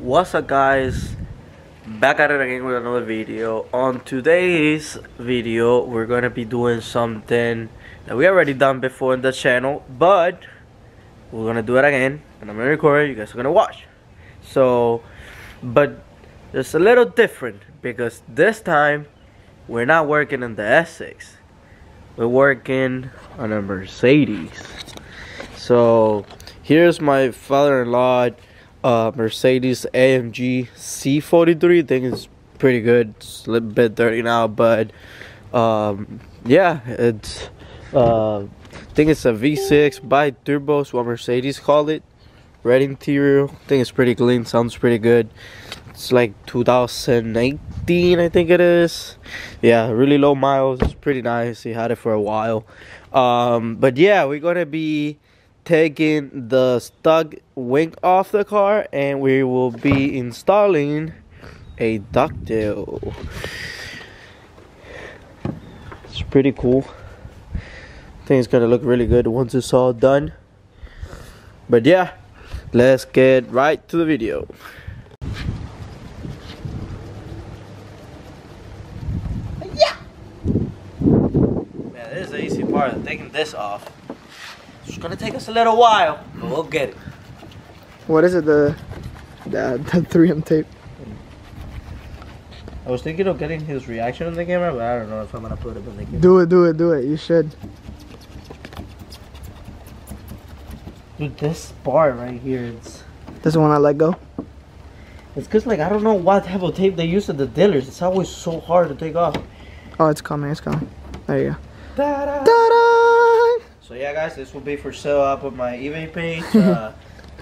What's up guys? Back at it again with another video. On today's video, we're gonna be doing something that we already done before in the channel, but we're gonna do it again and I'm gonna record it, you guys are gonna watch. So, but it's a little different because this time we're not working in the Essex. We're working on a Mercedes. So here's my father-in-law uh, Mercedes AMG C43. I think it's pretty good. It's a little bit dirty now, but um, yeah, it's uh, I think it's a V6 bi turbo, what Mercedes call it. Red interior. I think it's pretty clean. Sounds pretty good. It's like 2018, I think it is. Yeah, really low miles. It's pretty nice. He had it for a while. Um, but yeah, we're gonna be taking the stock wing off the car and we will be installing a ducktail. It's pretty cool. I think it's gonna look really good once it's all done. But yeah, let's get right to the video. Yeah. Man, this is the easy part taking this off. It's gonna take us a little while, but we'll get it. What is it? The the, the 3M tape. I was thinking of getting his reaction in the camera, but I don't know if I'm gonna put it in the camera. Do it, do it, do it. You should. Dude, this part right here, it's This one I let go. it's cause like I don't know what type of tape they use at the dealers. It's always so hard to take off. Oh, it's coming. It's coming. There you go. Ta-da! Ta-da! So yeah, guys, this will be for sale up on my eBay page. Uh,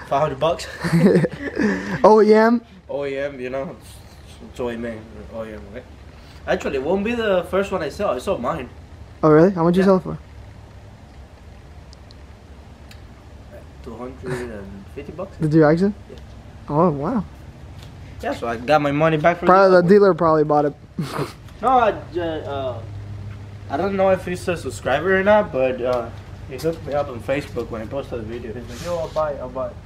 500 bucks. OEM. OEM, you know, it's, OEM, OEM, okay? Actually, it won't be the first one I sell. I sold mine. Oh really? How much you sell it for? 250 bucks. Did you actually? Yeah. Oh wow. Yeah, so I got my money back from Probably the one. dealer probably bought it. No, I, uh, I don't know if he's a subscriber or not, but uh, he hooked me up on Facebook when I posted the video. He's like, yo, I'll buy I'll buy it.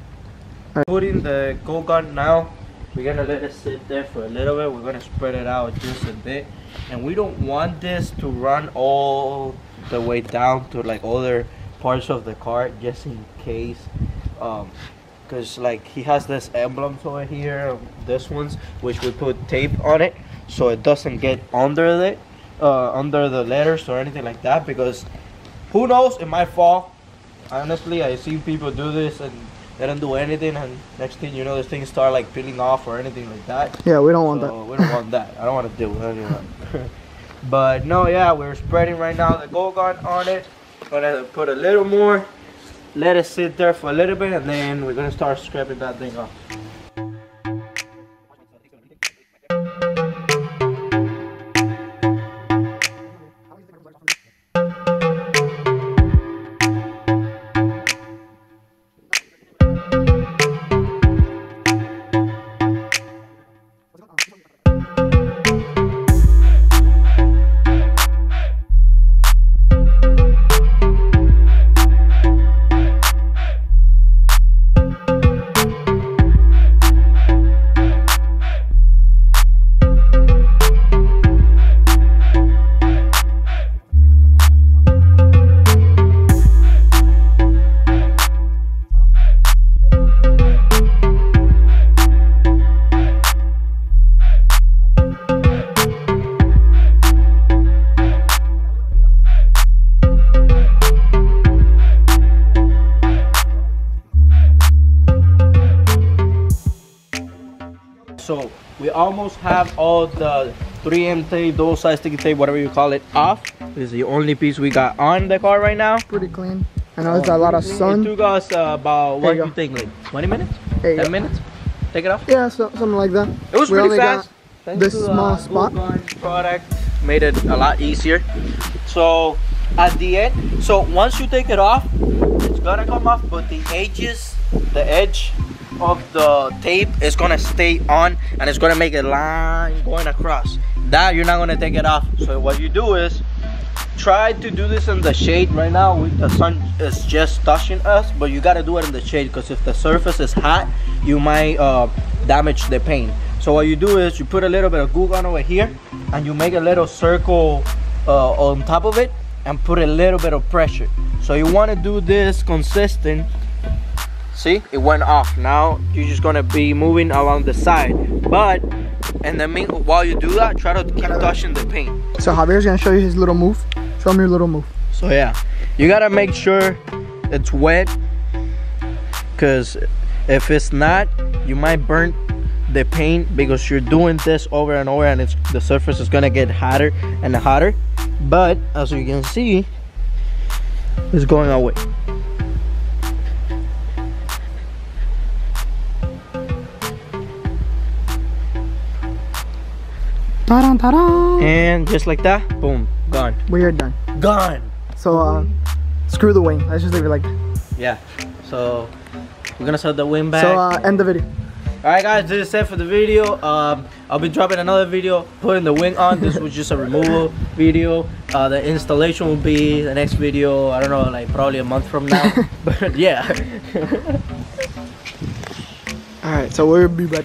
Alright. Putting the Goo Gone now, we're gonna let it sit there for a little bit. We're gonna spread it out just a bit. And we don't want this to run all the way down to like other parts of the car just in case. Um, because like he has this emblems over here, this ones, which we put tape on it so it doesn't get under the uh, under the letters or anything like that because who knows? It might fall. Honestly i see people do this and they don't do anything and next thing you know this thing start like peeling off or anything like that. Yeah, we don't want that. we don't want that. I don't want to deal with any of that but no yeah we're spreading right now the Goo Gone on it. Gonna put a little more let it sit there for a little bit and then we're gonna start scraping that thing off So we almost have all the 3M tape, double side sticky tape, whatever you call it, off. This is the only piece we got on the car right now. Pretty clean. I know it's got a lot of It sun. took us uh, about what you you think, like 20 minutes, There 10 minutes. Take it off. Yeah, so, something like that. It was We pretty fast. This to small Gold spot. Product made it a lot easier. So at the end, so once you take it off, it's gonna come off, but the edges, the edge of the tape is gonna stay on and it's gonna make a line going across. That you're not gonna take it off. So what you do is try to do this in the shade right now. We, the sun is just touching us, but you gotta do it in the shade because if the surface is hot, you might uh, damage the paint. So what you do is you put a little bit of Goo Gone over here and you make a little circle uh, on top of it and put a little bit of pressure. So you want to do this consistent. See, it went off. Now you're just gonna be moving along the side. But and then mean, while you do that, try to keep touching the paint. So Javier's gonna show you his little move. Show me your little move. So yeah, you gotta make sure it's wet because if it's not, you might burn the paint because you're doing this over and over and it's the surface is gonna get hotter and hotter but as you can see it's going away Ta-da, ta-da. and just like that boom gone We are done. gone So uh, screw the wing. Let's just leave it like that. yeah so we're gonna set the wing back So uh, end the video. Alright guys, this is it for the video. Um, I'll be dropping another video putting the wing on. This was just a removal video. Uh, the installation will be the next video, I don't know, like probably a month from now. but yeah. All right. So we'll be back.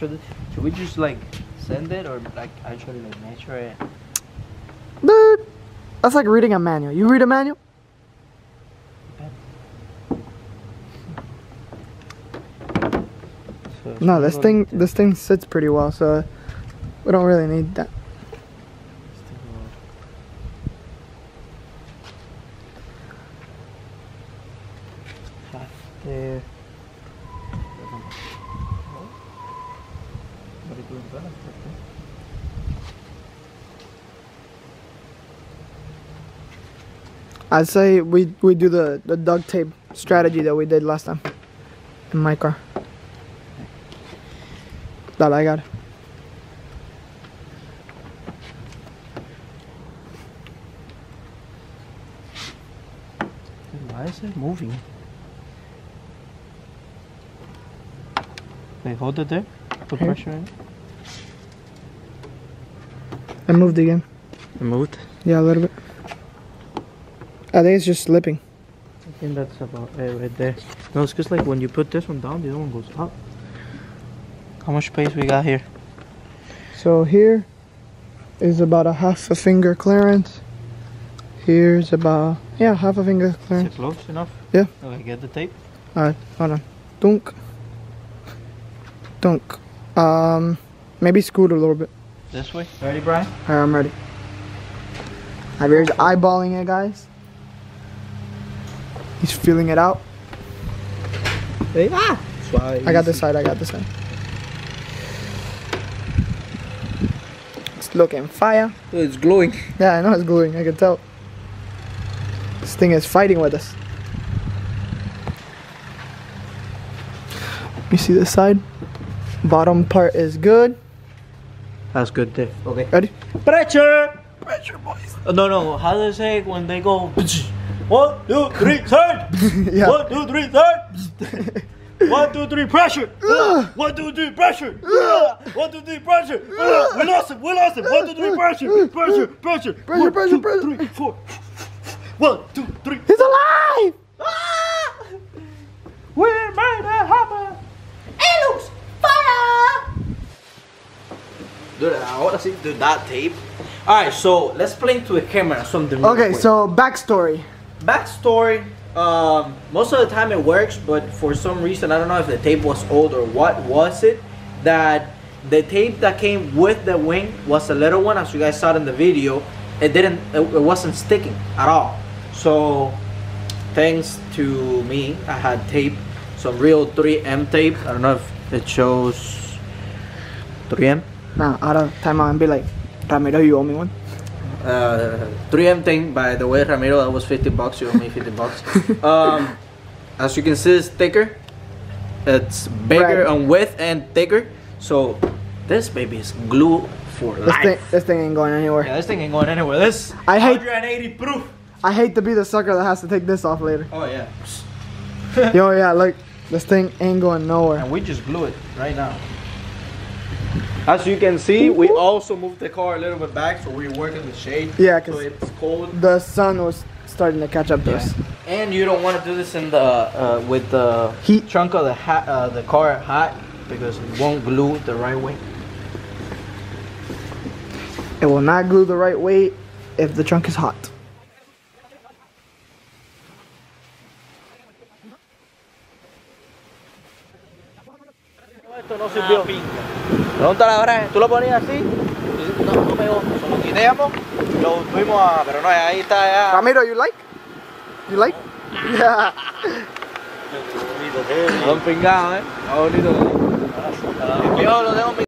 Have to measure this. Should we just like send it or like actually like measure it? Dude, that's like reading a manual. You read a manual? So No, this thing this thing sits pretty well, so we don't really need that. There. I'd say we we do the the duct tape strategy that we did last time in my car. That I got. Why is it moving? Wait, hold it there. Put pressure in. I moved again. It moved. Yeah, a little bit. I think it's just slipping. I think that's about it right there. No, it's just like when you put this one down, the other one goes up. How much space we got here? So here is about a half a finger clearance. Here's about yeah half a finger Is clearance. it close enough? Yeah. Okay, get the tape. Alright, hold on. Dunk. Dunk. Um, maybe scoot a little bit. This way. Ready, Brian? Alright, I'm ready. Javier's eyeballing it, guys. He's feeling it out. Hey, ah! I got this side, I got this side. It's looking fire. It's glowing. Yeah, I know it's glowing, I can tell. This thing is fighting with us. You see this side? Bottom part is good. That's good there. Okay. Ready? Pressure! Pressure, boys. Uh, no, no. How do they say when they go? One, two, three, turn! Yeah. One, two, three, turn! One, two, three, pressure! Uh, One, two, three, pressure! Uh, One, two, three, pressure! Uh, We lost him! We lost him! One, two, three, pressure! Pressure! Pressure! Pressure, One, pressure, two, pressure. three, four. One, two, three. He's alive! Ah! We made it happen! ¡It looks fire! Dude, I want to see do that tape. Alright, so let's play into the camera something. Okay, so backstory. backstory um most of the time it works but for some reason i don't know if the tape was old or what was it that the tape that came with the wing was a little one as you guys saw in the video it didn't it, it wasn't sticking at all so thanks to me i had tape some real 3m tape i don't know if it shows 3m Nah, out of time out and be like, Ramiro, you owe me one. uh, 3M thing, by the way, Ramiro, that was 50 bucks. You owe me 50 bucks. um, as you can see, it's thicker. It's bigger on width and thicker. So this baby is glue for This life. thing, this thing ain't going anywhere. Yeah, this thing ain't going anywhere. This I hate- 180 proof. I hate to be the sucker that has to take this off later. Oh yeah, Yo, yeah, look, this thing ain't going nowhere. and we just glue it right now. As you can see, we also moved the car a little bit back, so we're working the shade. Yeah, so 'cause- it's cold. The sun was starting to catch up to us. And you don't want to do this in the uh, with the Heat. trunk of the ha- uh, the car hot because it won't glue the right way. It will not glue the right way if the trunk is hot. Esto no sirvió. Pregúntale ahora, tú lo ponías así, y no, no pegó. Lo quitamos, lo fuimos a, pero no, ahí está ya. Ramiro, you like? You like? Yeah. Son pingados, eh. Está bonito. El viejo lo dejo